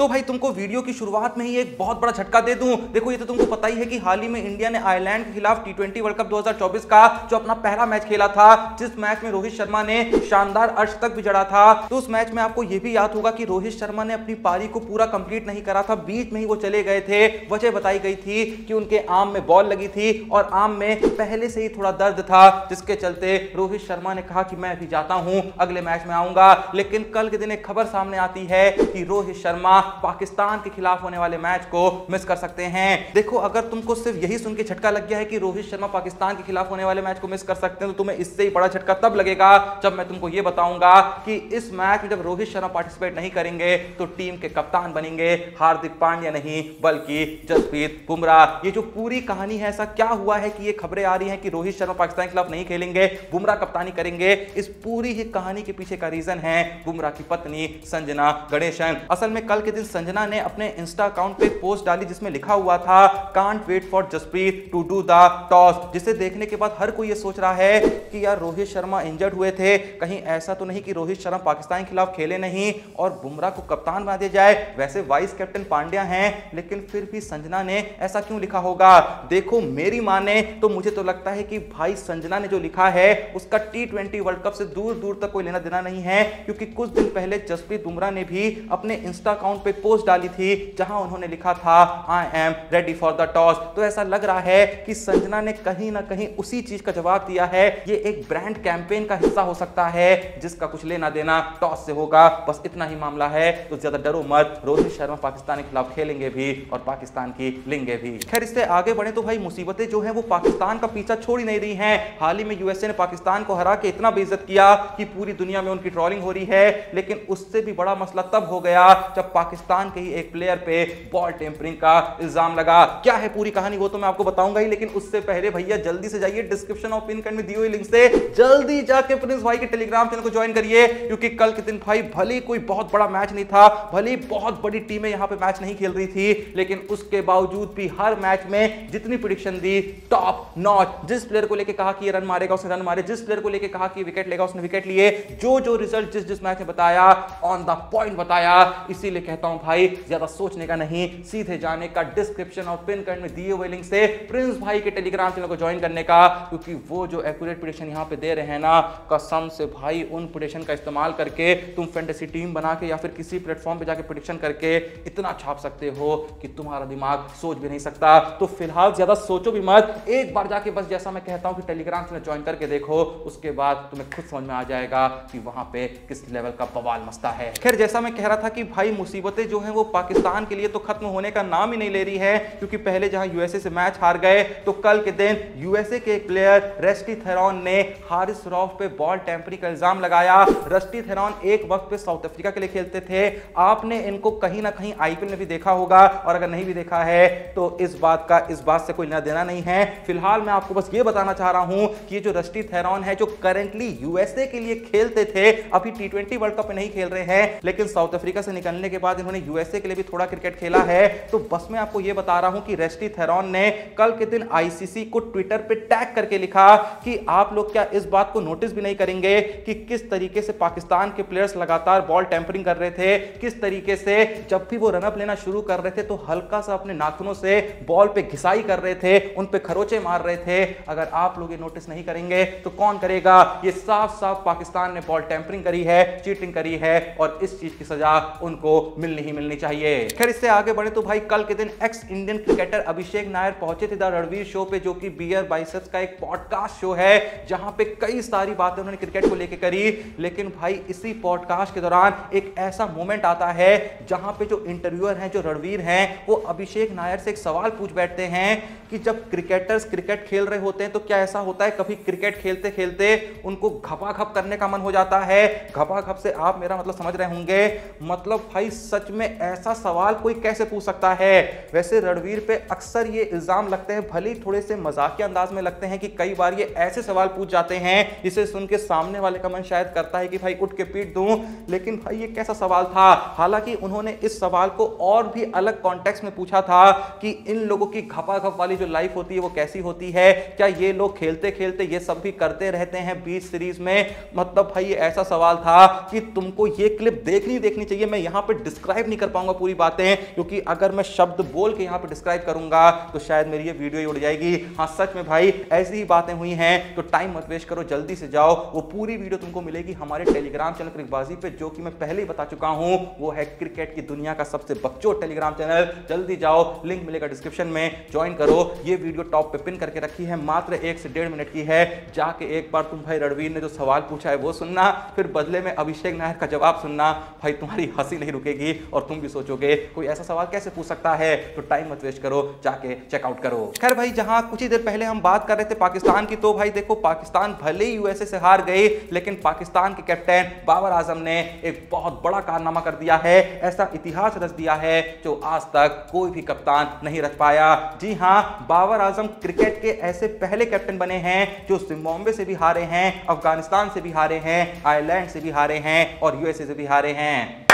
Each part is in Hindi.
तो भाई तुमको वीडियो की शुरुआत में ही एक बहुत बड़ा झटका दे दूँ। देखो, ये तो तुमको पता ही है कि हाल ही में इंडिया ने आयरलैंड के खिलाफ टी ट्वेंटी वर्ल्ड कप 2024 का जो अपना पहला मैच खेला था, जिस मैच में रोहित शर्मा ने शानदार अर्श तक भी जड़ा था। तो उस मैच में आपको यह भी याद होगा कि रोहित शर्मा ने अपनी पारी को पूरा कंप्लीट नहीं करा था। बीच में ही वो चले गए थे। वजह बताई गई थी कि उनके आम में बॉल लगी थी और आम में पहले से ही थोड़ा दर्द था, जिसके चलते रोहित शर्मा ने कहा कि मैं अभी जाता हूँ, अगले मैच में आऊँगा। लेकिन कल के दिन एक खबर सामने आती है कि रोहित शर्मा पाकिस्तान के खिलाफ होने वाले मैच को मिस कर सकते हैं। देखो, अगर तुमको सिर्फ़ यही सुन के झटका लग गया है कि रोहित शर्मा पाकिस्तान के खिलाफ होने वाले मैच को मिस कर सकते हैं तो तुम्हें इससे ही बड़ा झटका तब लगेगा जब मैं तुमको यह बताऊँगा कि इस मैच में जब रोहित शर्मा पार्टिसिपेट नहीं करेंगे तो टीम के कप्तान बनेंगे हार्दिक पांड्या नहीं, बल्कि जसप्रीत बुमराह। ये जो पूरी कहानी है, ऐसा क्या हुआ है कि ये खबरें आ रही हैं कि रोहित शर्मा पाकिस्तान के खिलाफ नहीं खेलेंगे, बुमराह कप्तानी करेंगे? इस पूरी ही कहानी के पीछे का रीजन है बुमराह की पत्नी संजना गणेशन। असल में कल के दिन संजना ने अपने इंस्टा अकाउंट पे पोस्ट डाली जिसमें लिखा हुआ था can't wait for Jasprit to do the toss जिसे देखने के बाद हर कोई ये सोच रहा है कि यार रोहित शर्मा इंजर्ड हुए थे, कहीं ऐसा तो नहीं कि रोहित शर्मा पाकिस्तान के खिलाफ खेले नहीं और बुमराह को कप्तान बना दिया जाए। वैसे वाइस कैप्टन पांड्या हैं, लेकिन फिर भी संजना ने ऐसा क्यों लिखा होगा? देखो, मेरी माने तो मुझे तो लगता है कि भाई संजना ने जो लिखा है, उसका टी ट्वेंटी वर्ल्ड कप से दूर दूर तक कोई लेना देना नहीं है, क्योंकि कुछ दिन पहले जसप्रीत बुमराह ने भी अपने इंस्टा अकाउंट पे पोस्ट डाली थी, जहाँ उन्होंने लिखा था I am ready for the toss तो ऐसा लग रहा है कि संजना ने कहीं ना कहीं उसी चीज़ का जवाब दिया है। ये एक ब्रांड कैंपेन का हिस्सा हो सकता है, जिसका कुछ लेना देना टॉस से होगा। बस इतना ही मामला है तो ज़्यादा डरो मत। रोहित शर्मा पाकिस्तान के खिलाफ खेलेंगे भी और पाकिस्तान की लेंगे भी। खैर, इससे आगे बढ़े तो भाई, मुसीबतें जो है, वो पाकिस्तान का पीछा छोड़ ही नहीं रही है। हाल ही में यूएसए ने पाकिस्तान को हरा के इतना बेइज्जत किया कि पूरी दुनिया में उनकी ट्रॉलिंग हो रही है, लेकिन उससे भी बड़ा मसला तब हो गया जब पाकिस्तान के ही एक प्लेयर पे बॉल टेम्परिंग का इल्ज़ाम लगा। क्या है पूरी कहानी? वो तो मैं आपको बताऊँगा ही, लेकिन उससे पहले भैया, जल्दी से जाइए डिस्क्रिप्शन ऑफ़ पिन में दी हुई लिंक से। जल्दी जाके प्रिंस भाई के टेलीग्राम चैनल को ज्वाइन करिए, क्योंकि कल के दिन भाई भले कोई बहुत बड़ा मैच नहीं था, भले बहुत बड़ी टीमें यहाँ पे मैच नहीं खेल रही थी, लेकिन उसके बावजूद भी हर मैच में जितनी प्रिडिक्शन दी टॉप नॉट जिस प्लेयर को लेकर कहा कि रन मारेगा, उसने रन मारे। जिस प्लेयर को लेकर कहा कि विकेट लेगा, उसने विकेट लिए। जो जो रिज़ल्ट जिस जिस मैच में बताया ऑन द पॉइंट बताया, इसीलिए कहता हूँ, भाई, ज़्यादा सोचने का नहीं, सीधे जाने का डिस्क्रिप्शन और पिन करने में दिए हुए लिंक से प्रिंस भाई के टेलीग्राम चैनल को ज्वाइन करने का, क्योंकि वो जो एक्यूरेट प्रिडिक्शन यहाँ पे दे रहे हैं ना, कसम से भाई, उन प्रिडिक्शन का इस्तेमाल करके तुम फैंटेसी टीम बना के या फिर किसी प्लेटफॉर्म पे जाके प्रिडिक्शन करके इतना छाप सकते हो कि तुम्हारा दिमाग सोच भी नहीं सकता। तो फ़िलहाल ज़्यादा सोचो भी मत, एक बार जाके बस जैसा मैं कहता हूँ कि टेलीग्राम चैनल ज्वाइन करके देखो, उसके बाद तुम्हें खुद समझ में आ जाएगा कि वहाँ पे किस लेवल का बवाल मस्ता है। खैर, जैसा मैं कह रहा था कि भाई, मुसीबतें जो हैं वो पाकिस्तान के लिए तो खत्म होने का नाम ही नहीं ले रही है, क्योंकि पहले जहाँ यूएसए से मैच हार गए तो कल के दिन यूएसए के एक प्लेयर रेस्टी थेरॉन ने हारिस रॉफ पे बॉल टेम्परी का इल्ज़ाम लगाया। रस्टी थेरॉन एक वक्त पे साउथ अफ्रीका के लिए खेलते थे। आपने इनको कहीं ना कहीं आईपीएल में भी देखा होगा, और अगर नहीं भी देखा है तो इस बात का, इस बात से कोई लेना देना नहीं है। फ़िलहाल मैं आपको बस ये बताना चाह रहा हूँ कि ये जो रस्टी थेरॉन है, जो करेंटली यूएसए के लिए खेलते थे, अभी टी वर्ल्ड कप में नहीं खेल रहे हैं, लेकिन साउथ अफ्रीका से निकलने के बाद इन्होंने यूएसए के लिए भी थोड़ा क्रिकेट खेला है तो बस मैं आपको यह बता रहा हूँ कि रेस्टी थेरॉन ने कल के दिन आईसीसी को ट्विटर पे टैग करके लिखा कि आप लोग क्या इस बात को नोटिस भी नहीं करेंगे कि किस तरीके से पाकिस्तान के प्लेयर्स लगातार बॉल टेम्परिंग कर रहे थे, किस तरीके से जब भी वो रनअप लेना शुरू कर रहे थे तो हल्का सा अपने नाखूनों से बॉल पे घिसाई कर रहे थे, उन पे खरोचे मार रहे थे। अगर आप लोग ये नोटिस नहीं करेंगे तो कौन करेगा? ये साफ़ साफ़ पाकिस्तान ने बॉल टेम्परिंग करी है चीटिंग करी है, और इस चीज़ की सजा उनको मिलनी ही मिलनी चाहिए। खैर, इससे आगे बढ़े तो भाई, कल के दिन ex Indian cricketer Abhishek Nayar पहुँचे थे द रणवीर शो पे, जो कि बियर बाइसेप्स का एक पॉडकास्ट शो है, जहाँ पे कई सारी बातें उन्होंने क्रिकेट को लेकर करी। लेकिन भाई, इसी पॉडकास्ट के दौरान एक ऐसा मोमेंट आता है, जहाँ पे जो इंटरव्यूअर हैं, जो रणवीर हैं, वो अभिषेक नायर से एक सवाल पूछ बैठते हैं कि जब क्रिकेटर्स क्रिकेट खेल रहे होते हैं तो क्या ऐसा होता है? कभी क्रिकेट खेलते खेलते उनको घपाघप करने का मन हो जाता है। घपाघप से आप मेरा मतलब समझ रहे होंगे। मतलब भाई, सच में ऐसा सवाल कोई कैसे पूछ सकता है? वैसे रणवीर पे अक्सर ये इल्ज़ाम लगते हैं, भले थोड़े से मजाकिया अंदाज में लगते हैं कि कई बार ये ऐसे सवाल पूछ जाते हैं, जिसे सुन के सामने वाले का मन शायद करता है कि भाई उठ के पीट दूँ। लेकिन भाई ये कैसा सवाल था? हालाँकि उन्होंने इस सवाल को और भी अलग कॉन्टेक्स्ट में पूछा था कि इन लोगों की घपाघप वाली जो लाइफ होती है वो कैसी होती है? क्या ये लोग खेलते खेलते ये सब भी करते रहते हैं बीच सीरीज़ में? मतलब भाई ये ऐसा सवाल था कि तुमको ये क्लिप देखनी देखनी चाहिए, मैं यहाँ पे डिस्क्राइब डिस्क्राइब नहीं कर पाऊँगा पूरी बातें, क्योंकि अगर मैं शब्द बोल के यहाँ पे डिस्क्राइब करूँगा तो शायद मेरी ये वीडियो ही उड़ जाएगी। हाँ सच में भाई, ऐसी ही बातें हुई हैं तो टाइम मत वेस्ट करो, जल्दी से जाओ। वो पूरी वीडियो तुमको मिलेगी हमारे टेलीग्राम चैनल क्रिकबाजी पे, जो कि मैं पहले ही बता चुका हूँ। वो है क्रिकेट की दुनिया का सबसे बकचोद टेलीग्राम चैनल जल्दी जाओ लिंक मिलेगा डिस्क्रिप्शन में। ज्वाइन करो। ये वीडियो टॉप पे पिन करके रखी है, मात्र एक से डेढ़ मिनट की है। जाके एक बार तुम भाई रणवीर ने जो सवाल पूछा है, वो सुनना। फिर बदले में अभिषेक नायर का जवाब सुनना। भाई, तुम्हारी हँसी नहीं रुकेगी। और तुम भी सोचोगे, कोई ऐसा सवाल कैसे पूछ सकता है? तो टाइम मत वेस्ट करो, जाके चेकआउट करो। खैर भाई, जहाँ कुछ ही देर पहले हम बात कर रहे थे पाकिस्तान की तो भाई देखो, पाकिस्तान भले ही यूएसए से हार गई, लेकिन पाकिस्तान के कैप्टन बाबर आज़म ने एक बहुत बड़ा कारनामा कर दिया है, ऐसा इतिहास रच दिया है जो आज तक कोई भी कप्तान नहीं रच पाया। जी हाँ, बाबर आज़म क्रिकेट के ऐसे पहले कैप्टन बने हैं जो जिम्बाब्वे से भी हारे हैं अफ़गानिस्तान से भी हारे हैं आयरलैंड से भी हारे हैं और यूएसए से भी हारे हैं।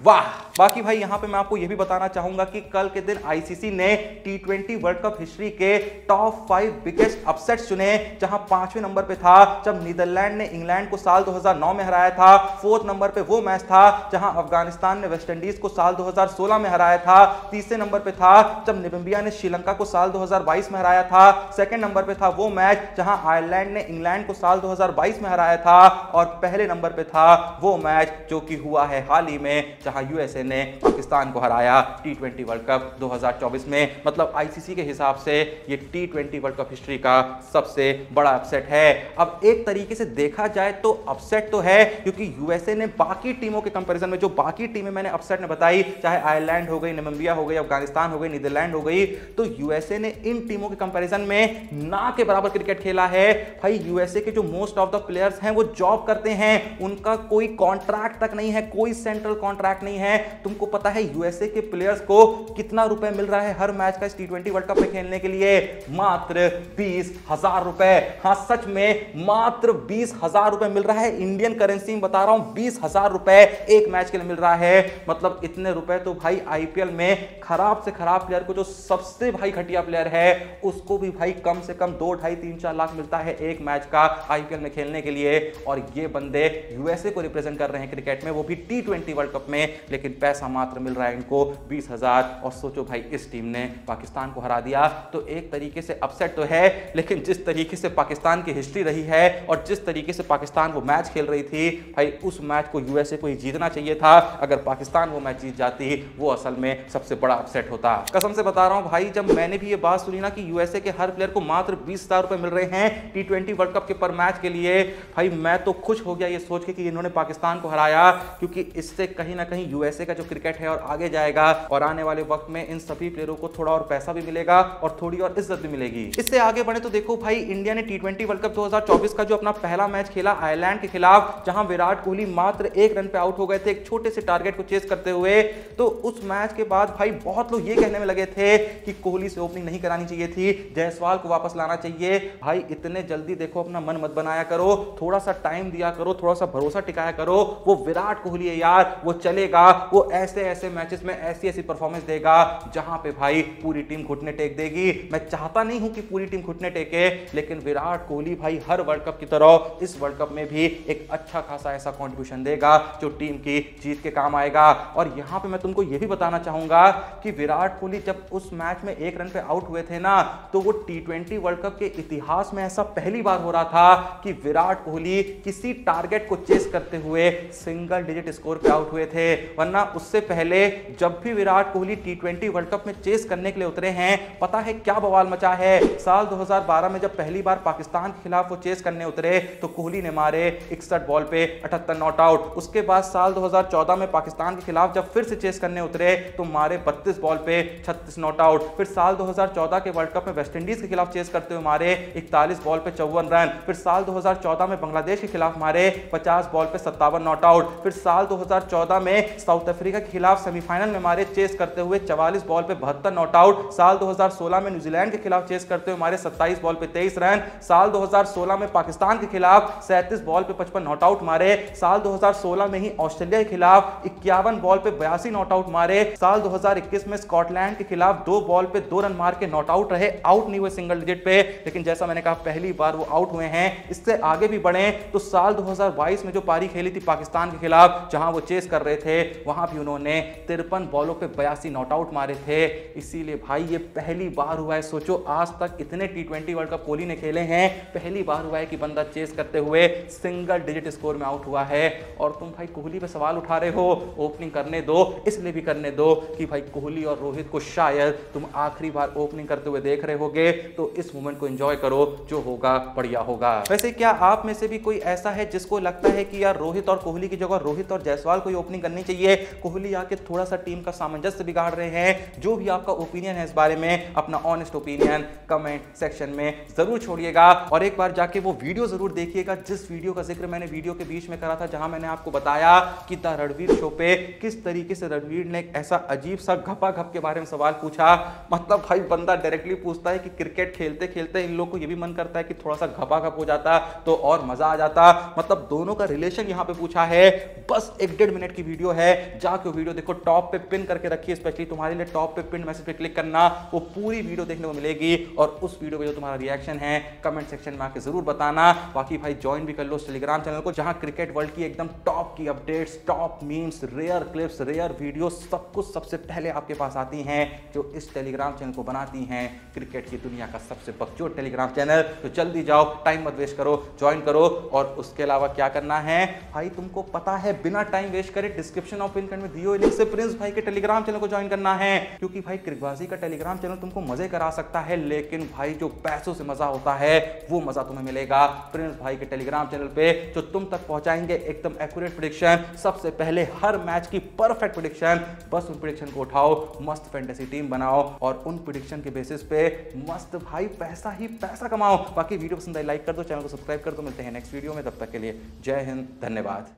वाह, बाकी भाई यहाँ पे मैं आपको यह भी बताना चाहूँगा कि कल के दिन आईसीसी ने T twenty world cup history के टॉप फाइव बिगेस्ट अपसेट चुने जहाँ पाँचवें नंबर पे था, जब नीदरलैंड ने इंग्लैंड को साल 2009 में हराया था फोर्थ नंबर पे वो मैच था, जहाँ अफ़गानिस्तान ने वेस्ट इंडीज को साल 2016 में हराया था, तीसरे नंबर पे था, जब निबम्बिया ने श्रीलंका को साल 2022 में हराया था सेकेंड नंबर पे था वो मैच जहाँ आयरलैंड ने इंग्लैंड को साल 2022 में हराया था, और पहले नंबर पे था वो मैच जो कि हुआ है हाल ही में जहाँ यूएसए ने पाकिस्तान को हराया टी ट्वेंटी वर्ल्ड कप 2024 में। मतलब आईसीसी के हिसाब से ये T twenty world cup history का सबसे बड़ा अपसेट है। अब एक तरीके से देखा जाए तो अपसेट तो है, क्योंकि यूएसए ने बाकी टीमों के कंपैरिजन में, जो बाकी टीमें मैंने अपसेट ने बताई, चाहे आयरलैंड हो गई नमबिया हो गई अफ़गानिस्तान हो गई नीदरलैंड हो गई तो यूएसए ने इन टीमों के कंपैरिजन में ना के बराबर क्रिकेट खेला है। भाई यूएसए के जो मोस्ट ऑफ़ द प्लेयर्स हैं, वो जॉब करते हैं। उनका कोई कॉन्ट्रैक्ट तक नहीं है, कोई सेंट्रल कॉन्ट्रैक्ट नहीं है। तुमको पता है यूएसए के प्लेयर्स को कितना रुपए मिल रहा है हर मैच का टी ट्वेंटी वर्ल्ड कप में खेलने के लिए? मात्र बीस हज़ार रुपए। हाँ सच में मात्र बीस हज़ार रुपए मिल रहा है। इंडियन करेंसी में बता रहा हूँ, बीस हज़ार रुपए एक मैच के लिए मिल रहा है। मतलब इतने रुपए तो भाई आईपीएल में खराब से खराब प्लेयर को जो सबसे भाई घटिया प्लेयर है, उसको भी भाई कम से कम दो, ढाई, तीन, चार लाख मिलता है एक मैच का आईपीएल में खेलने के लिए। और ये बंदे यूएसए को रिप्रेजेंट कर रहे हैं क्रिकेट में। वो भी टी वर्ल्ड कप में लेकिन पैसा मात्र मिल रहा है इनको बीस हज़ार। और सोचो भाई, इस टीम ने पाकिस्तान को हरा दिया। तो एक तरीके से अपसेट तो है, लेकिन जिस तरीके से पाकिस्तान की हिस्ट्री रही है और जिस तरीके से पाकिस्तान वो मैच खेल रही थी, भाई, उस मैच को यूएसए को ही जीतना चाहिए था। अगर पाकिस्तान वो मैच जीत जाती, वो असल में सबसे बड़ा अपसेट होता। कसम से बता रहा हूँ भाई, जब मैंने भी ये बात सुनी ना कि यूएसए के हर प्लेयर को मात्र बीस हज़ार रुपए मिल रहे हैं टी ट्वेंटी वर्ल्ड कप के पर मैच के लिए, भाई, मैं तो खुश हो गया ये सोच के कि इन्होंने पाकिस्तान को हराया, क्योंकि इससे कहीं ना कहीं यूएसए का जो क्रिकेट है और आगे जाएगा और आने वाले वक्त में इन सभी प्लेयरों को थोड़ा और पैसा भी मिलेगा और थोड़ी और इज़्ज़त भी मिलेगी। इससे आगे बढ़े तो देखो भाई इंडिया ने टी वर्ल्ड कप 2024 का जो अपना पहला मैच खेला आयरलैंड के खिलाफ, जहाँ विराट कोहली मात्र एक रन पे आउट हो गए थे, एक छोटे से टारगेट को चेस करते हुए। तो उस मैच के बाद भाई, बहुत लोग ये कहने में लगे थे कि कोहली से ओपनिंग नहीं करानी चाहिए थी, जायसवाल को वापस लाना चाहिए। भाई, इतने जल्दी देखो अपना मन मत बनाया करो, थोड़ा सा टाइम दिया करो, थोड़ा सा भरोसा टिकाया करो। वो विराट कोहली है यार, वो चलेगा वो ऐसे ऐसे मैचेस में ऐसी ऐसी परफॉर्मेंस देगा, जहाँ पे भाई पूरी टीम घुटने टेक देगी। मैं चाहता नहीं हूँ कि पूरी टीम घुटने टेके, लेकिन विराट कोहली भाई हर वर्ल्ड कप की तरह इस वर्ल्ड कप में भी एक अच्छा खासा ऐसा कंट्रीब्यूशन देगा, जो टीम की जीत के काम आएगा। और यहाँ पे मैं तुमको यह भी बताना चाहूँगा कि विराट कोहली जब उस मैच में एक रन पे आउट हुए थे ना तो वो टी वर्ल्ड कप के इतिहास में ऐसा पहली बार हो रहा था कि विराट कोहली किसी टारगेट को चेस करते हुए सिंगल डिजिट स्कोर पे आउट हुए थे। वरना उससे पहले जब भी Virat Kohli T twenty world cup में चेस करने के लिए उतरे हैं, पता है क्या बवाल मचा है? साल 2012 में जब पहली बार पाकिस्तान के खिलाफ वो चेस करने उतरे तो कोहली ने मारे इकसठ बॉल पे, अठहत्तर नॉट आउट उसके बाद साल 2014 में पाकिस्तान के खिलाफ जब फिर से चेस करने उतरे तो मारे बत्तीस बॉल पे, छत्तीस नॉट आउट फिर साल 2014 के वर्ल्ड कप में वेस्ट इंडीज के खिलाफ चेस करते हुए मारे, इकतालीस बॉल पे चौवन रन. फिर साल 2014 में बांग्लादेश के खिलाफ मारे 50 बॉल पे सत्तावन नॉट आउट फिर साल 2014 में साउथ अफ्रीका के खिलाफ सेमीफाइनल में मारे चेस करते हुए 44 बॉल पे बहत्तर नॉट आउट साल 2016 में न्यूजीलैंड के खिलाफ चेस करते हुए मारे 27 बॉल पे 23 रन। साल 2016 में पाकिस्तान के खिलाफ 37 बॉल पे 55 नॉट आउट मारे। साल 2016 में ही ऑस्ट्रेलिया के खिलाफ इक्यावन बॉल पे बयासी नॉट आउट मारे। साल 2021 में स्कॉटलैंड के खिलाफ दो बॉल पे दो रन मार के नॉट आउट रहे। आउट नहीं हुए सिंगल डिजिट पे। लेकिन जैसा मैंने कहा, पहली बार वो आउट हुए हैं। इससे आगे भी बढ़े। तो साल 2022 में जो पारी खेली थी पाकिस्तान के खिलाफ, जहाँ वो चेस कर रहे थे वहाँ भी उन्होंने तिरपन बॉलों पे बयासी नॉट आउट मारे थे। इसीलिए भाई, ये पहली बार हुआ है, सोचो, आज तक इतने T twenty world cup Kohli ने खेले हैं। पहली बार हुआ है कि बंदा चेस करते हुए सिंगल डिजिट स्कोर में आउट हुआ है। और तुम भाई, कोहली पे सवाल उठा रहे हो, ओपनिंग करने दो, इसलिए भी करने दो कि भाई, कोहली और रोहित को शायद तुम आखिरी बार ओपनिंग करते हुए देख रहे होगे। तो इस मोमेंट को एंजॉय करो, जो होगा, बढ़िया होगा। वैसे क्या आप में से भी कोई ऐसा है जिसको लगता है कि यार, रोहित और कोहली की जगह रोहित और जायसवाल को ओपनिंग करनी चाहिए। कोहली आके थोड़ा सा टीम का सामंजस्य बिगाड़ रहे हैं। जो भी आपका ओपिनियन है इस बारे में, अपना ऑनेस्ट ओपिनियन कमेंट सेक्शन में ज़रूर छोड़िएगा। और एक बार जाके वो वीडियो ज़रूर देखिएगा। जिस वीडियो का ज़िक्र मैंने वीडियो के बीच में करा था, जहाँ मैंने आपको बताया कि द रणवीर शो पे किस तरीके से रणवीर ने ऐसा अजीब सा घपा घप के बारे में सवाल पूछा। मतलब भाई, बंदा डायरेक्टली पूछता है कि क्रिकेट खेलते खेलते इन लोग को ये भी मन करता है कि थोड़ा सा घपा घप हो जाता तो और मज़ा आ जाता। मतलब दोनों का रिलेशन यहाँ पे पूछा है। बस एक डेढ़ मिनट की वीडियो है, जाके वीडियो देखो, टॉप पे पिन करके रखिए स्पेशली तुम्हारे लिए टॉप पे पिन मैसेज पे क्लिक करना, वो पूरी वीडियो देखने को मिलेगी और उस वीडियो पे जो तुम्हारा रिएक्शन है कमेंट सेक्शन में आके ज़रूर बताना। बाकी भाई ज्वाइन भी कर लो टेलीग्राम चैनल को, जहाँ क्रिकेट वर्ल्ड की एकदम टॉप की updates top memes rare clips rare video सब कुछ सबसे पहले आपके पास आती हैं, जो इस टेलीग्राम चैनल को बनाती हैं क्रिकेट की दुनिया का सबसे बकचोर टेलीग्राम चैनल तो जल्दी जाओ टाइम मत वेस्ट करो ज्वाइन करो और उसके अलावा क्या करना है? भाई, तुमको पता है, बिना टाइम वेस्ट करे डिस्क्रिप्शन ऑफ़ पिन में दियो लिंक से प्रिंस भाई के टेलीग्राम चैनल को ज्वाइन करना है। क्योंकि भाई क्रिकबाजी का टेलीग्राम चैनल तुमको मज़े करा सकता है, लेकिन भाई जो पैसों से मज़ा होता है, वो मज़ा तुम्हें मिलेगा। प्रिंस भाई के टेलीग्राम चैनल पे जो तुम तक पहुंचाएँगे एकदम एक्यूरेट प्रिडिक्शन सबसे पहले हर मैच की परफेक्ट प्रिडिक्शन बस उन प्रिडिक्शन को उठाओ, मस्त फैंटेसी टीम बनाओ और उन प्रिडिक्शन के बेसिस पे मस्त भाई पैसा ही पैसा कमाओ। बाकी वीडियो पसंद आई लाइक कर दो चैनल को सब्सक्राइब कर दो। मिलते हैं नेक्स्ट वीडियो में। तब तक के लिए जय हिंद, धन्यवाद।